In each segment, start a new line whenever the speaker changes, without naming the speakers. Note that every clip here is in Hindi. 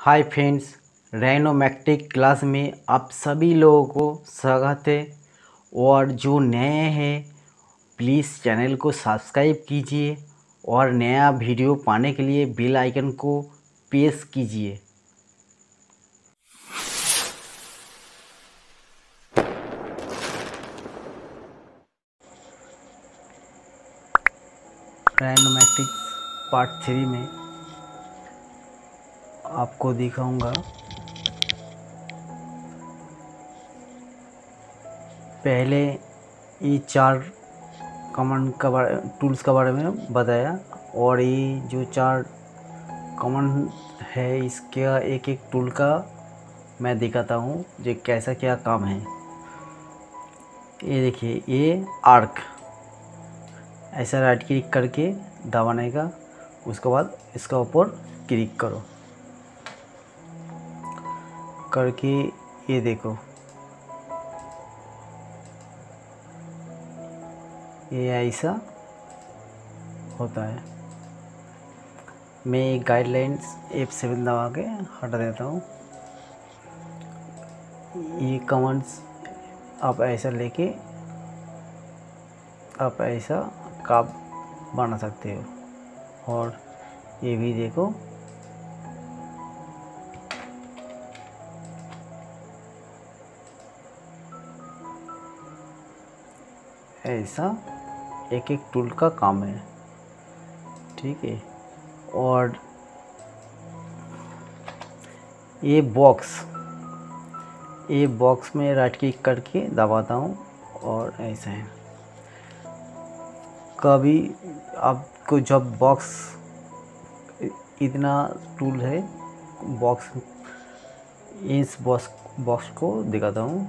हाय फ्रेंड्स रैनोमैक्टिक क्लास में आप सभी लोगों को स्वागत है और जो नए हैं प्लीज़ चैनल को सब्सक्राइब कीजिए और नया वीडियो पाने के लिए बेल आइकन को प्रेस कीजिए। ट्रायनोमेट्रिक्स पार्ट थ्री में आपको दिखाऊँगा। पहले ये चार कमांड का बारे टूल्स का बारे में बताया और ये जो चार कमांड है, इसके एक एक टूल का मैं दिखाता हूँ जो कैसा क्या काम है। ये देखिए, ये आर्क ऐसा राइट क्लिक करके दबाने का, उसके बाद इसका ऊपर क्लिक करो। करके ये देखो। ये ऐसा होता है। मैं ये गाइडलाइंस एफ़ सेवन दबा के हटा देता हूँ। ये कमांड्स आप ऐसा लेके आप ऐसा काप बना सकते हो। और ये भी देखो। ऐसा एक एक टूल का काम है। ठीक है? और ये बॉक्स ये बॉक्स में राइट क्लिक करके दबाता हूँ और ऐसा है। कभी आपको जब बॉक्स इतना टूल है बॉक्स इस बॉक्स बॉक्स को दिखाता हूँ।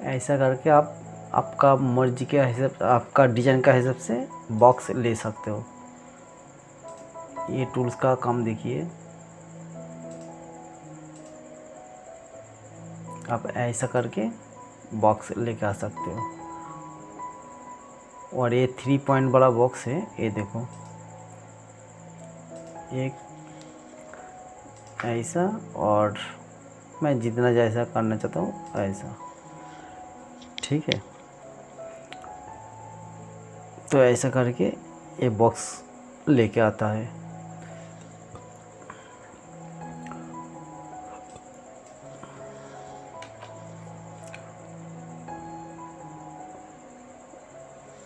ऐसा करके आप आपका मर्ज़ी के हिसाब आपका डिज़ाइन का हिसाब से बॉक्स ले सकते हो। ये टूल्स का काम देखिए। आप ऐसा करके बॉक्स लेके आ सकते हो। और ये थ्री पॉइंट वाला बॉक्स है, ये देखो। एक, ऐसा और मैं जितना जैसा करना चाहता हूँ, ऐसा। ठीक है? तो ऐसा करके ये बॉक्स लेके आता है।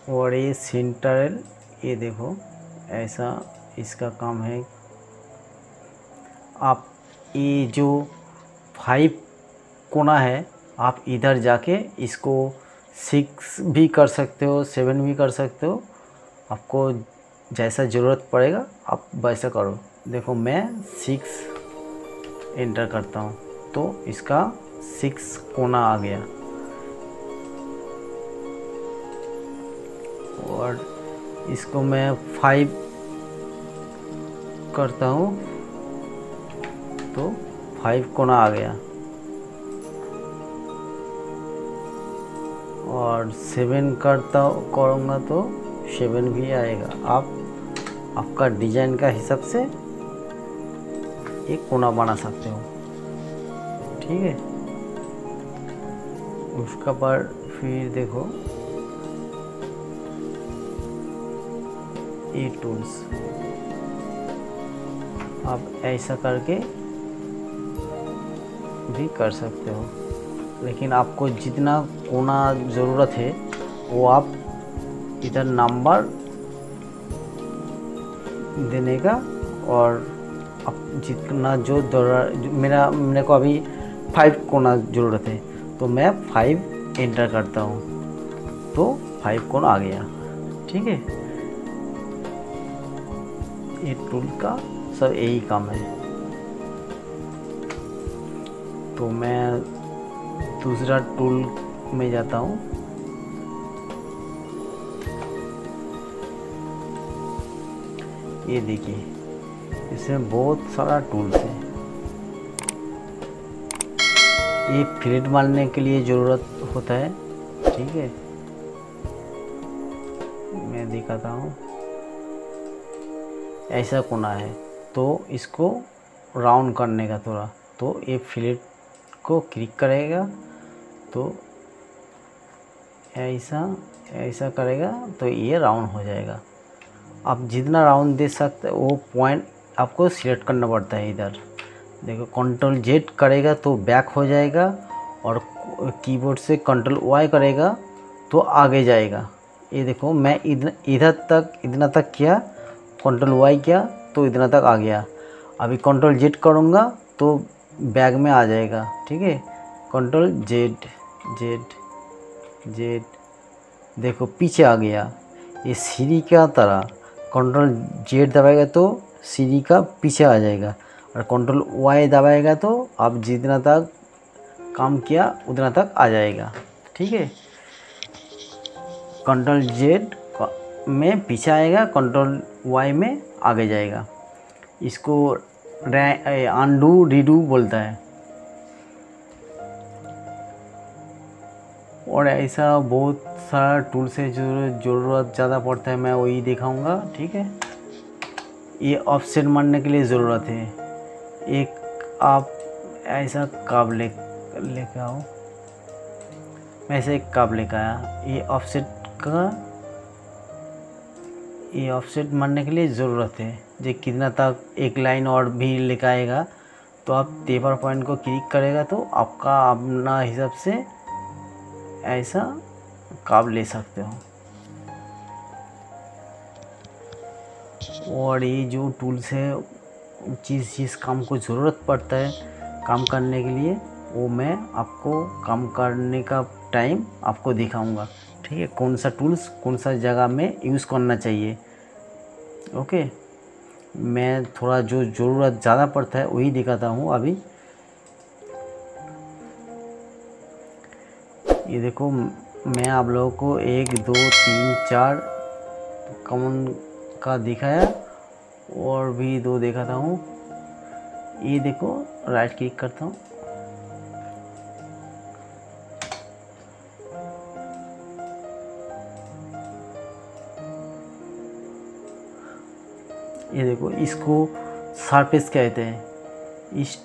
और ये सेंट्रल ये देखो, ऐसा इसका काम है। आप ये जो फाइव कोना है, आप इधर जाके इसको सिक्स भी कर सकते हो, सेवन भी कर सकते हो। आपको जैसा ज़रूरत पड़ेगा, आप वैसा करो। देखो, मैं सिक्स एंटर करता हूँ तो इसका सिक्स कोना आ गया। और इसको मैं फाइव करता हूँ तो फाइव कोना आ गया। और सेवन करता करूँगा तो सेवन भी आएगा। आप, आपका डिज़ाइन का हिसाब से एक कोना बना सकते हो। ठीक है? उसका पर फिर देखो। ये टूल्स आप ऐसा करके भी कर सकते हो। लेकिन आपको जितना कोना ज़रूरत है, वो आप इधर नंबर देने का और अब जितना जो मेरा, मेरे को अभी फाइव कोना ज़रूरत है तो मैं फाइव एंटर करता हूँ। तो फाइव कोना आ गया, ठीक है? ये टूल का सब यही काम है। तो मैं दूसरा टूल में जाता हूँ। ये देखिए, इसमें बहुत सारा टूल्स है। ये फिलेट मारने के लिए ज़रूरत होता है, ठीक है? मैं दिखाता हूँ। ऐसा कोना है तो इसको राउंड करने का थोड़ा। तो ये फिलेट को क्लिक करेगा। तो ऐसा ऐसा करेगा तो ये राउंड हो जाएगा। आप जितना राउंड दे सकते, वो पॉइंट आपको सिलेक्ट करना पड़ता है इधर। देखो कंट्रोल जेड करेगा तो बैक हो जाएगा और कीबोर्ड से कंट्रोल वाई करेगा तो आगे जाएगा। ये देखो, मैं इधर इधर तक, इतना तक किया कंट्रोल वाई किया तो इतना तक आ गया। अभी कंट्रोल जेड करूँगा तो बैग में आ जाएगा, ठीक है? कंट्रोल जेड जेड जेड, देखो पीछे आ गया। ये सीढ़ी का तरह? कंट्रोल जेड दबाएगा तो सीढ़ी का पीछे आ जाएगा और कंट्रोल वाई दबाएगा तो आप जितना तक काम किया उतना तक आ जाएगा। ठीक है? कंट्रोल जेड में पीछे आएगा कंट्रोल वाई में आगे जाएगा। इसको अंडू रीडू बोलता है। और ऐसा बहुत सारा टूल से जो ज़रूरत ज़्यादा पड़ता है, मैं वही दिखाऊँगा, ठीक है? ये ऑफसेट मारने के लिए ज़रूरत है। एक आप ऐसा काब ले, लेके आओ। मैं ऐसे एक काब लेकर आया। ये ऑफसेट का, ये ऑफसेट मारने के लिए ज़रूरत है। जो कितना तक एक लाइन और भी लेकर आएगा तो आप पेपर पॉइंट को क्लिक करेगा तो आपका अपना हिसाब से ऐसा काब ले सकते हो। और ये जो टूल्स है, जिस जिस काम को ज़रूरत पड़ता है काम करने के लिए, वो मैं आपको काम करने का टाइम आपको दिखाऊँगा। ठीक है कौन सा टूल्स कौन सा जगह में यूज़ करना चाहिए। ओके मैं थोड़ा जो ज़रूरत ज़्यादा पड़ता है, वही दिखाता हूँ अभी। ये देखो, मैं आप लोगों को एक, दो, तीन, चार कॉमन का दिखाया और भी दो दिखाता हूँ। ये देखो, राइट क्लिक करता हूँ। ये देखो, इसको सरफेस कहते हैं। इस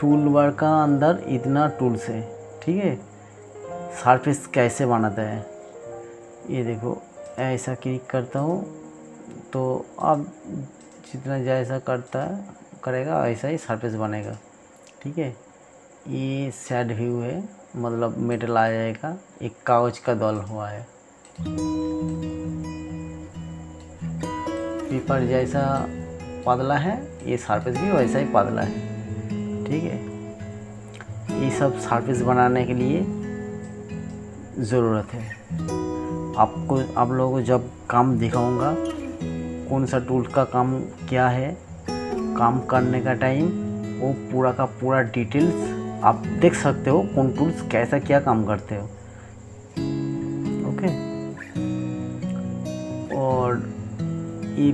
टूल बार का अंदर इतना टूल्स है, ठीक है? सरफेस कैसे बनाता है? ये देखो, ऐसा क्लिक करता हूँ तो अब जितना जैसा करता है, करेगा, ऐसा ही सरफेस बनेगा। ठीक है? ये सैड व्यू है मतलब मेटल आ जाएगा, एक कागज़ का दल हुआ है। पेपर जैसा पतला है, ये सरफेस भी वैसा ही पतला है। ठीक है? ये सब सरफेस बनाने के लिए ज़रूरत है। आपको, आप लोगों को जब काम दिखाऊँगा, कौन सा टूल का काम क्या है, काम करने का टाइम वो पूरा का पूरा डिटेल्स आप देख सकते हो, कौन टूल्स कैसा क्या काम करते हो। ओके और ये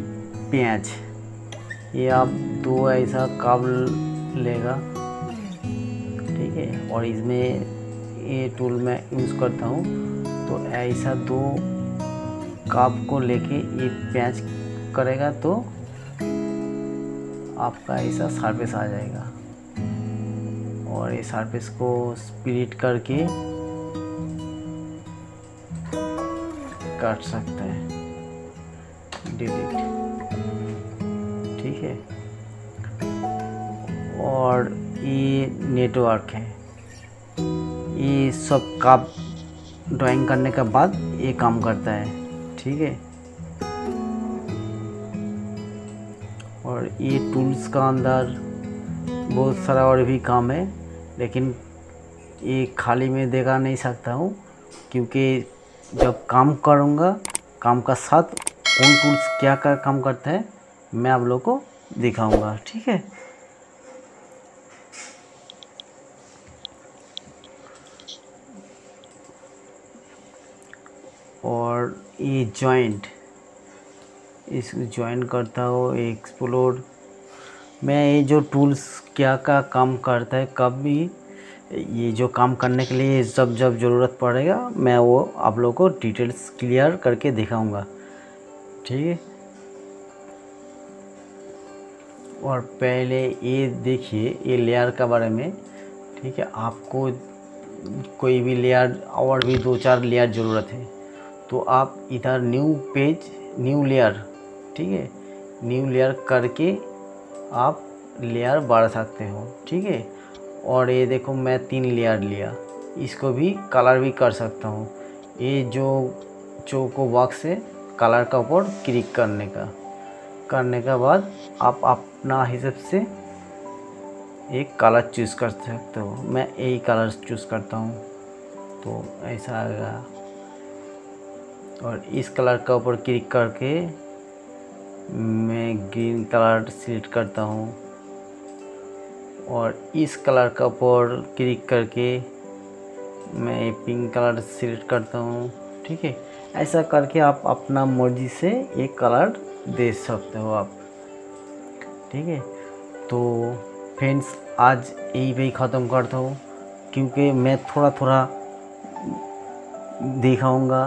प्याज, ये आप दो ऐसा काबल लेगा। ठीक है? और इसमें ये टूल मैं यूज़ करता हूँ। तो ऐसा दो काप को लेके ये पैच करेगा तो आपका ऐसा सरफेस आ जाएगा। और ये सरफेस को स्प्लिट करके काट सकते हैं। डिलीट ठीक है? और ये नेटवर्क है। ये सब काप ड्राइंग करने के बाद ये काम करता है, ठीक है? और ये टूल्स का अंदर बहुत सारा और भी काम है, लेकिन ये खाली में देखा नहीं सकता हूँ, क्योंकि जब काम करूँगा, काम का साथ कौन टूल्स क्या क्या काम करता है, मैं आप लोग को दिखाऊँगा, ठीक है? और ये जॉइंट इस ज्वाइन करता हो एक्सप्लोर मैं ये जो टूल्स क्या क्या काम करता है, कब भी ये जो काम करने के लिए जब जब ज़रूरत पड़ेगा, मैं वो आप लोग को डिटेल्स क्लियर करके दिखाऊँगा। ठीक है? और पहले ये देखिए, ये लेयर के बारे में। ठीक है? आपको कोई भी लेयर और भी दो चार लेयर ज़रूरत है। तो आप इधर न्यू पेज न्यू लेयर ठीक है? न्यू लेयर करके आप लेयर बढ़ सकते हो, ठीक है? और ये देखो, मैं तीन लेयर लिया। इसको भी कलर भी कर सकता हूँ। ये जो चौको बॉक्स है कलर का ऊपर क्लिक करने का। करने के बाद आप अपना हिसाब से एक कलर चूज़ कर सकते हो। मैं यही कलर चूज़ करता हूँ। तो ऐसा आएगा। और इस कलर का ऊपर क्लिक करके मैं ग्रीन कलर सिलेक्ट करता हूँ। और इस कलर का ऊपर क्लिक करके मैं पिंक कलर सिलेक्ट करता हूँ। ठीक है? ऐसा करके आप अपना मर्ज़ी से एक कलर दे सकते हो आप। ठीक है? तो फ्रेंड्स, आज यही ही ख़त्म करता हूँ, क्योंकि मैं थोड़ा थोड़ा दिखाऊँगा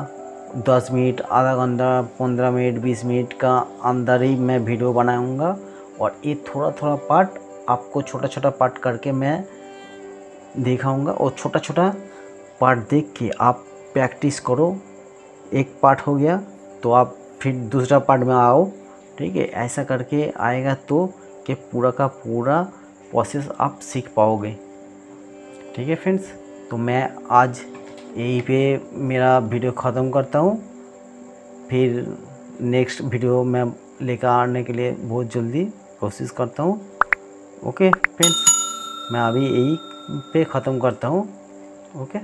दस मिनट, आधा घंटा, पंद्रह मिनट, बीस मिनट का अंदर ही मैं वीडियो बनाऊँगा। और ये थोड़ा थोड़ा पार्ट आपको छोटा छोटा पार्ट करके मैं दिखाऊँगा और छोटा छोटा पार्ट देख के आप प्रैक्टिस करो। एक पार्ट हो गया तो आप फिर दूसरा पार्ट में आओ, ठीक है? ऐसा करके आएगा तो कि पूरा का पूरा प्रोसेस आप सीख पाओगे। ठीक है फ्रेंड्स तो मैं आज यहीं पे मेरा वीडियो ख़त्म करता हूँ। फिर नेक्स्ट वीडियो मैं लेकर आने के लिए बहुत जल्दी कोशिश करता हूँ। ओके फ्रेंड्स मैं अभी यही पे ख़त्म करता हूँ। ओके